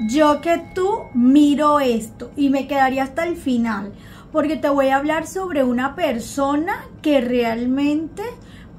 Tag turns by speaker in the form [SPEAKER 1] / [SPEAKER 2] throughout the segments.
[SPEAKER 1] yo que tú miro esto y me quedaría hasta el final porque te voy a hablar sobre una persona que realmente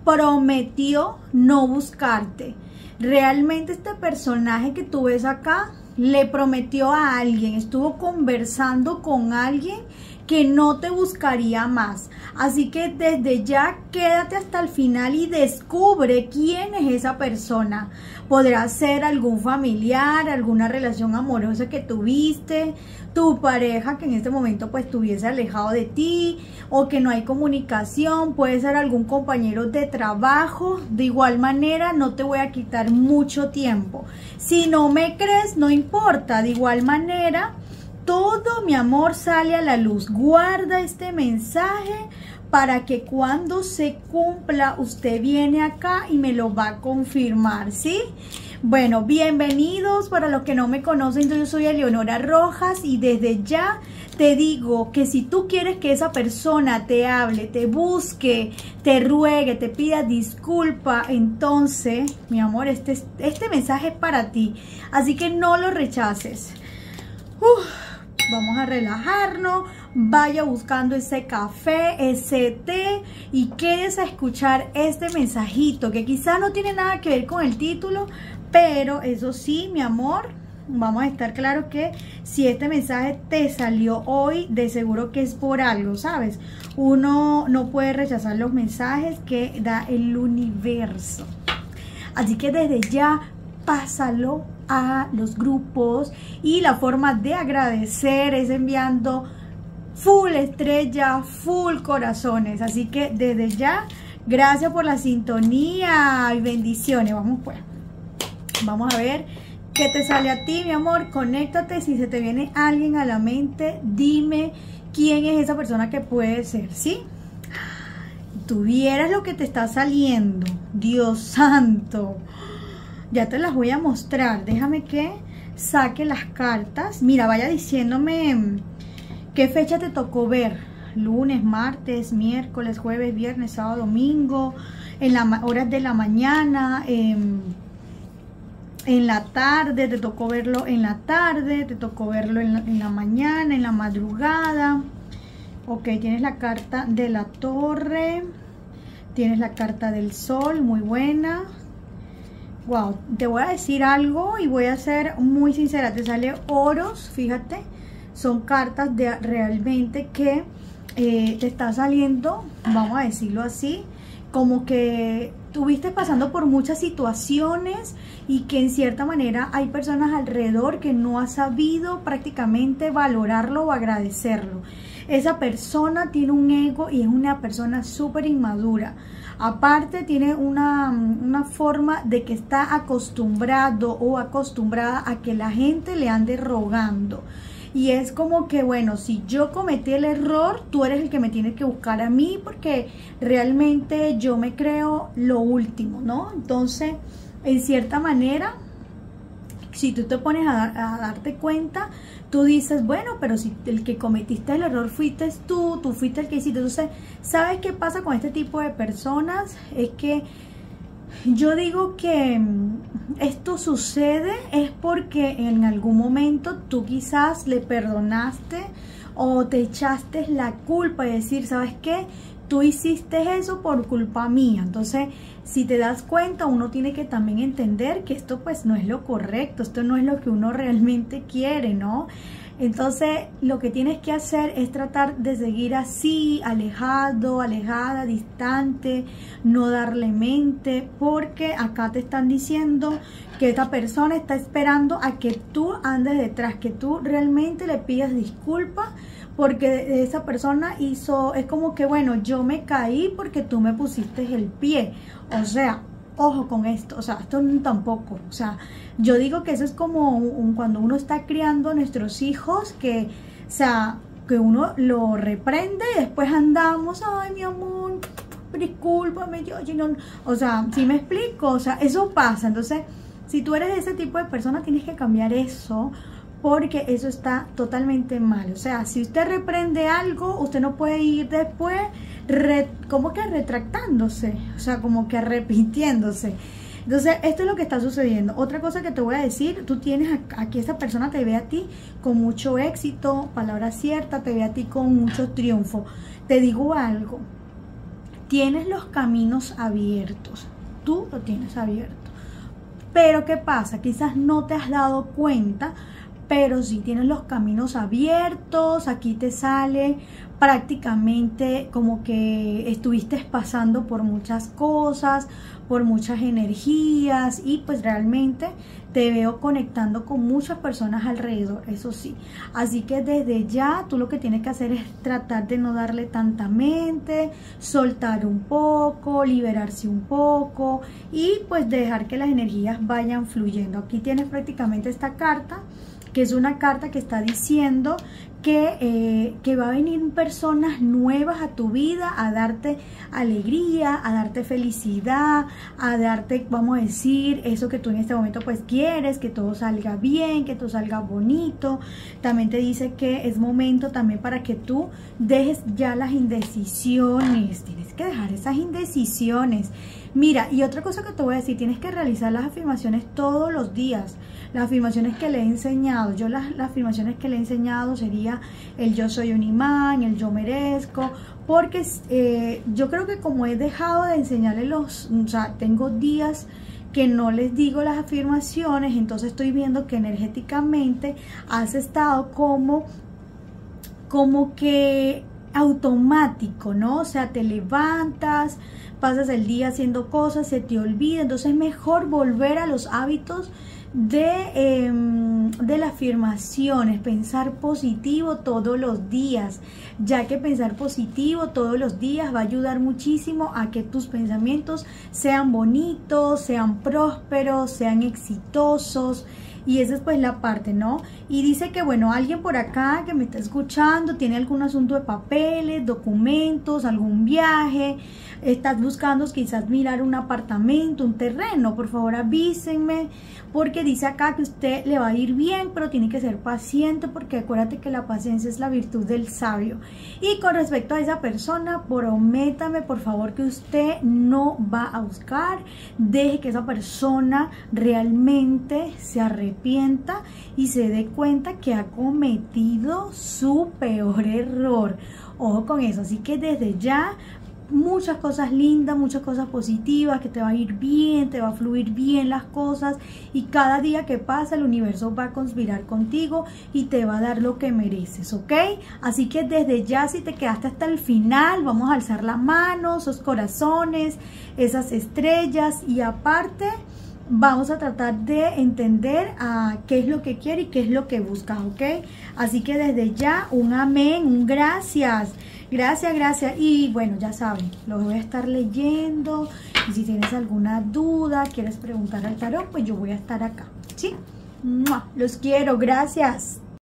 [SPEAKER 1] prometió no buscarte. Realmente este personaje que tú ves acá le prometió a alguien, estuvo conversando con alguien que no te buscaría más. Así que desde ya quédate hasta el final y descubre quién es esa persona. Podrá ser algún familiar, alguna relación amorosa que tuviste, tu pareja que en este momento pues estuviese alejado de ti o que no hay comunicación, puede ser algún compañero de trabajo. De igual manera no te voy a quitar mucho tiempo. Si no me crees, no importa. De igual manera todo mi amor sale a la luz. Guarda este mensaje para que cuando se cumpla usted viene acá y me lo va a confirmar, ¿sí? Bueno, bienvenidos para los que no me conocen, yo soy Eleonora Rojas y desde ya te digo que si tú quieres que esa persona te hable, te busque, te ruegue, te pida disculpa, entonces, mi amor, este, este mensaje es para ti. Así que no lo rechaces. Uf vamos a relajarnos, vaya buscando ese café, ese té y quédese a escuchar este mensajito que quizá no tiene nada que ver con el título, pero eso sí, mi amor, vamos a estar claro que si este mensaje te salió hoy, de seguro que es por algo, ¿sabes? Uno no puede rechazar los mensajes que da el universo. Así que desde ya, pásalo a los grupos y la forma de agradecer es enviando full estrella, full corazones. Así que desde ya, gracias por la sintonía y bendiciones. Vamos pues, vamos a ver qué te sale a ti, mi amor. Conéctate, si se te viene alguien a la mente, dime quién es esa persona que puede ser, ¿sí? Tuvieras lo que te está saliendo, Dios santo. Ya te las voy a mostrar. Déjame que saque las cartas. Mira, vaya diciéndome mm, qué fecha te tocó ver. Lunes, martes, miércoles, jueves, viernes, sábado, domingo, en las horas de la mañana, em, en la tarde, te tocó verlo en la tarde, te tocó verlo en la, en la mañana, en la madrugada. Ok, tienes la carta de la torre, tienes la carta del sol, muy buena Wow, te voy a decir algo y voy a ser muy sincera. Te sale oros, fíjate. Son cartas de realmente que eh, te está saliendo, vamos a decirlo así, como que tuviste pasando por muchas situaciones y que en cierta manera hay personas alrededor que no ha sabido prácticamente valorarlo o agradecerlo. Esa persona tiene un ego y es una persona súper inmadura. Aparte tiene una, una, forma de que está acostumbrado o acostumbrada a que la gente le ande rogando. Y es como que, bueno, si yo cometí el error, tú eres el que me tiene que buscar a mí porque realmente yo me creo lo último, ¿no? Entonces, en cierta manera, si tú te pones a, darte cuenta, tú dices, bueno, pero si el que cometiste el error fuiste tú, tú fuiste el que hiciste. Entonces, ¿sabes qué pasa con este tipo de personas? Es que yo digo que mm, esto sucede es porque en algún momento tú quizás le perdonaste o te echaste la culpa de decir, ¿sabes qué? Tú hiciste eso por culpa mía. Entonces, si te das cuenta, uno tiene que también entender que esto pues no es lo correcto, esto no es lo que uno realmente quiere, ¿no? Entonces, lo que tienes que hacer es tratar de seguir así, alejado, alejada, distante, no darle mente, porque acá te están diciendo que esta persona está esperando a que tú andes detrás, que tú realmente le pidas disculpas porque esa persona hizo, es como que, bueno, yo me caí porque tú me pusiste el pie. O sea, ojo con esto, o sea, esto tampoco, o sea, yo digo que eso es como cuando uno está criando a nuestros hijos, que, o sea, que uno lo reprende y después andamos, ay, mi amor, discúlpame, yo, yo no, o sea, si me explico, o sea, eso pasa, entonces, si tú eres ese tipo de persona, tienes que cambiar eso, porque eso está totalmente mal. O sea, si usted reprende algo, usted no puede ir después como que retractándose, o sea, como que repitiéndose. Entonces, esto es lo que está sucediendo. Otra cosa que te voy a decir, tú tienes aquí esa persona te ve a ti con mucho éxito, palabra cierta, te ve a ti con mucho triunfo. Te digo algo, tienes los caminos abiertos, tú lo tienes abierto. Pero ¿qué pasa? Quizás no te has dado cuenta, pero si tienes los caminos abiertos, aquí te sale prácticamente como que estuviste pasando por muchas cosas, por muchas energías y pues realmente te veo conectando con muchas personas alrededor, eso sí. Así que desde ya tú lo que tienes que hacer es tratar de no darle tanta mente, soltar un poco, liberarse un poco y pues dejar que las energías vayan fluyendo. Aquí tienes prácticamente esta carta que es una carta que está diciendo que, eh, que, va a venir personas nuevas a tu vida a darte alegría, a darte felicidad, a darte, vamos a decir, eso que tú en este momento pues quieres, que todo salga bien, que todo salga bonito. También te dice que es momento también para que tú dejes ya las indecisiones, tienes que dejar esas indecisiones. Mira, y otra cosa que te voy a decir, tienes que realizar las afirmaciones todos los días las afirmaciones que le he enseñado. Yo las, afirmaciones que le he enseñado sería el yo soy un imán, el yo merezco, porque eh, yo creo que como he dejado de enseñarle los, o sea, tengo días que no les digo las afirmaciones, entonces estoy viendo que energéticamente has estado como, como que automático, ¿no? O sea, te levantas, pasas el día haciendo cosas, se te olvida, entonces es mejor volver a los hábitos de, em, de las afirmaciones, pensar positivo todos los días, ya que pensar positivo todos los días va a ayudar muchísimo a que tus pensamientos sean bonitos, sean prósperos, sean exitosos. Y esa es pues la parte, ¿no? Y dice que, bueno, alguien por acá que me está escuchando tiene algún asunto de papeles, documentos, algún viaje, estás buscando quizás mirar un apartamento, un terreno, por favor avísenme, porque dice acá que usted le va a ir bien, pero tiene que ser paciente, porque acuérdate que la paciencia es la virtud del sabio. Y con respecto a esa persona, prométame por favor que usted no va a buscar, deje que esa persona realmente se arrepienta y se dé cuenta que ha cometido su peor error. Ojo con eso, así que desde ya muchas cosas lindas, muchas cosas positivas, que te va a ir bien, te va a fluir bien las cosas y cada día que pasa el universo va a conspirar contigo y te va a dar lo que mereces, ¿ok? Así que desde ya si te quedaste hasta el final, vamos a alzar la mano, esos corazones, esas estrellas y aparte vamos a tratar de entender a qué es lo que quiere y qué es lo que buscas, ¿ok? Así que desde ya un amén, un gracias. Gracias, gracias. Y bueno, ya saben, lo voy a estar leyendo. Y si tienes alguna duda, quieres preguntar al tarot, pues yo voy a estar acá. ¿Sí? Los quiero, gracias.